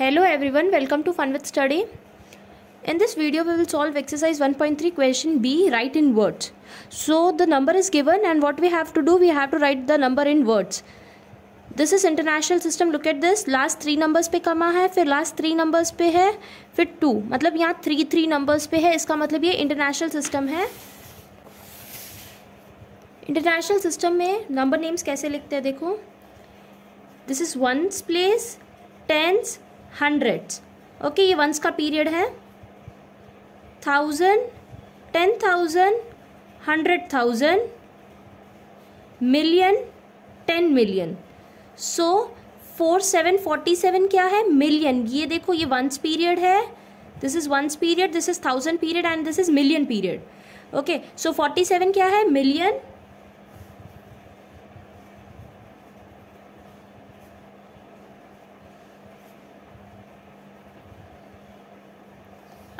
Hello everyone welcome to fun with study in this video we will solve exercise 1.3 question B write in words so the number is given and what we have to do we have to write the number in words this is international system look at this last three numbers पे comma है, फिर last three numbers पे है, फिर to मतलब यहाँ three three numbers पे है, इसका मतलब ये इंटरनेशनल सिस्टम है. इंटरनेशनल सिस्टम में नंबर नेम्स कैसे लिखते हैं देखो. This is ones place tens hundreds okay ये वंस का पीरियड है. Thousand ten thousand hundred thousand million ten million so four seven forty seven क्या है? मिलियन ये देखो, ये वंस पीरियड है. This is ones period this is thousand period and this is million period okay so forty seven क्या है? Million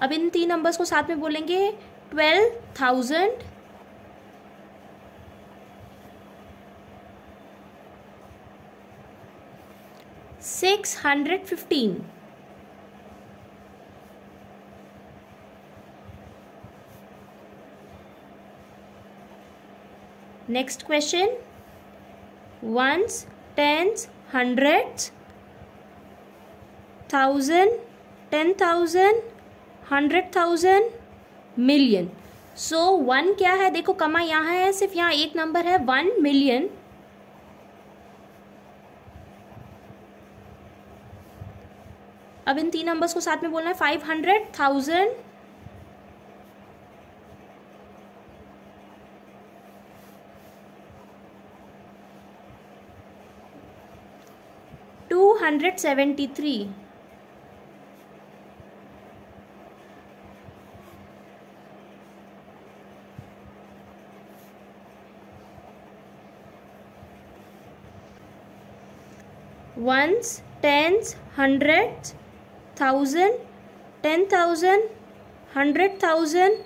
अब इन तीन नंबर्स को साथ में बोलेंगे twelve thousand six hundred fifteen next question ones tens hundreds thousand ten thousand hundred thousand million. So one क्या है? देखो, कमा यहाँ है, सिर्फ़ यहाँ एक नंबर है वन मिलियन अब इन तीन नंबर्स को साथ में बोलना है five hundred thousand two hundred seventy three ones, tens, hundreds, thousand, ten thousand hundred thousand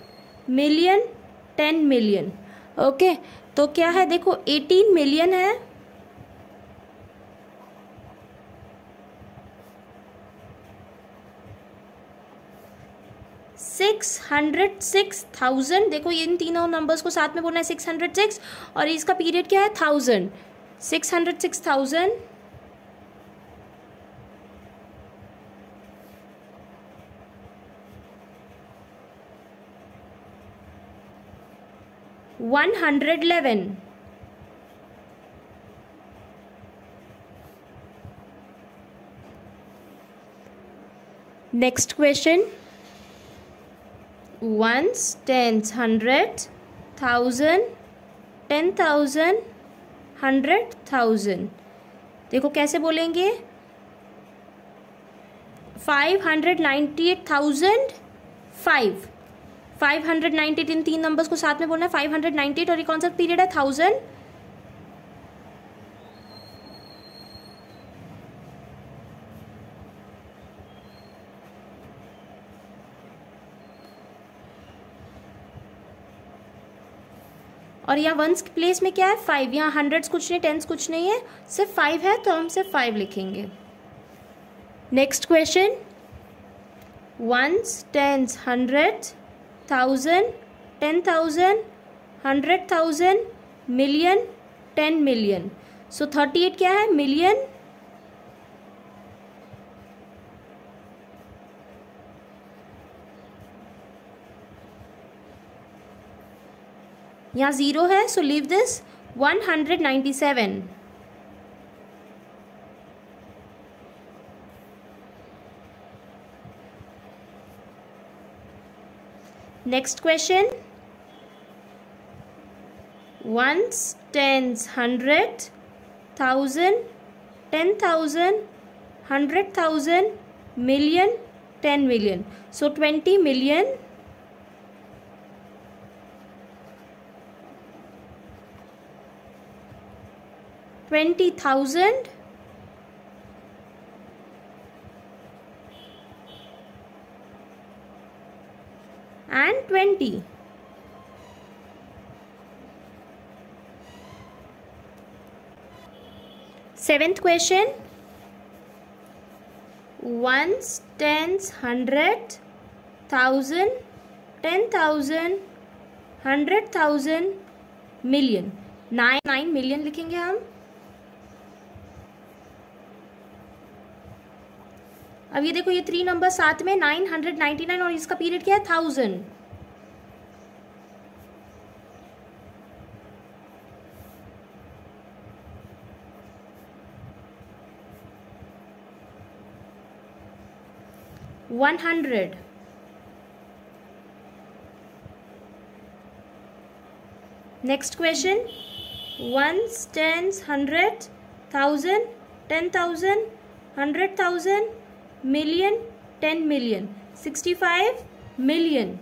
million ten million okay तो क्या है? देखो एटीन मिलियन है। सिक्स हंड्रेड सिक्स थाउज़ेंड देखो इन तीनों नंबर्स को साथ में बोलना है सिक्स हंड्रेड सिक्स और इसका पीरियड क्या है? Thousand six hundred six thousand one hundred eleven next question ones tens hundred thousand ten thousand hundred thousand देखो कैसे बोलेंगे? Five hundred ninety eight thousand five five hundred ninety eight इन तीन numbers को साथ में बोलना है। फाइव हंड्रेड नाइन्टी एट और ये कौन सा पीरियड है थाउज़ेंड और यहाँ वंस प्लेस में क्या है? फाइव यहाँ हंड्रेड्स कुछ नहीं टेंस कुछ नहीं है। सिर्फ़ फाइव है तो हम सिर्फ़ फाइव लिखेंगे। Next question ones tens hundreds thousand ten thousand hundred thousand million ten million so thirty eight क्या है? मिलियन यहाँ ज़ीरो है so leave this one hundred ninety seven next question. Ones tens hundred thousand ten thousand hundred thousand million ten million. So twenty million. Twenty thousand twenty. Seventh question one tens hundred thousand ten thousand hundred thousand million nine nine million लिखेंगे हम। अब ये देखो, ये three number साथ में nine hundred ninety nine और इसका पीरियड क्या है? Thousand 100 next question. Ones tens hundred thousand ten thousand hundred thousand million ten million sixty five million.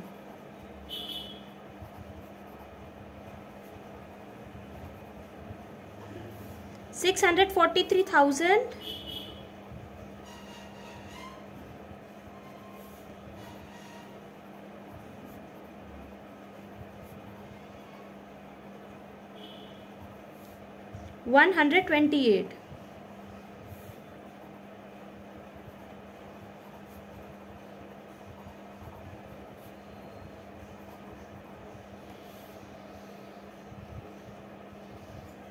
Six hundred forty three thousand 128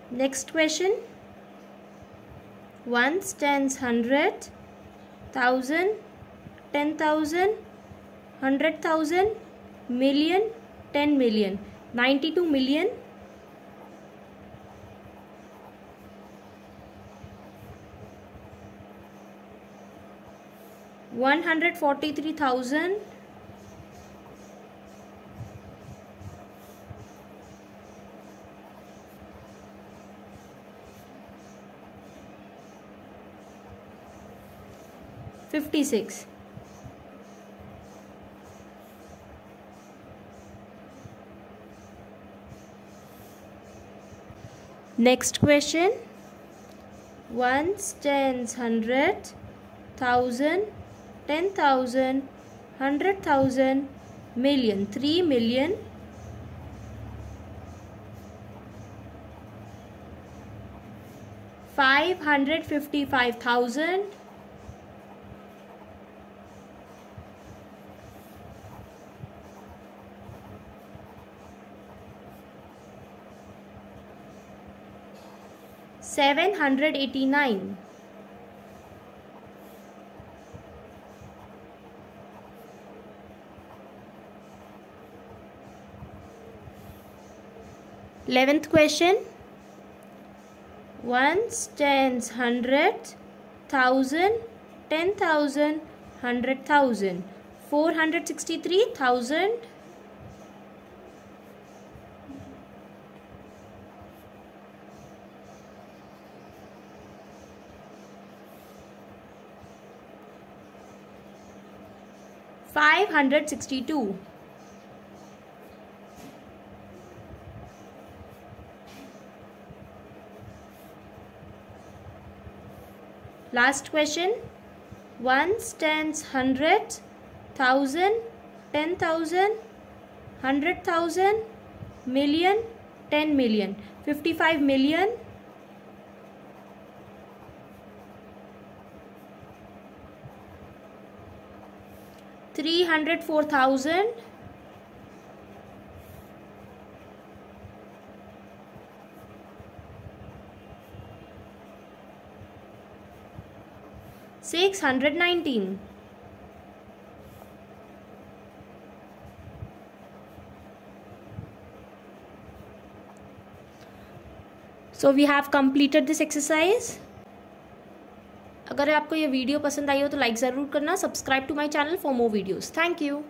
Next question. 1 stands 100, 1000, 10,000, million, 10 million, 92 million, one hundred forty three thousand. fifty six next question. Ones tens hundred thousand ten thousand, hundred thousand, million, three million. Five hundred fifty-five thousand, seven hundred eighty-nine. 11th question. 1 stands Ones, tens, hundreds, thousand, ten thousand, hundred thousand. 463,000 562 Last question. 1 stands 100, 1000, 10,000, 100,000, million, 10 million, 55 million. Three hundred four thousand six hundred nineteen. So we have completed this exercise अगर आपको ये video पसंद आई हो तो like ज़रूर करना subscribe to my channel for more videos thank you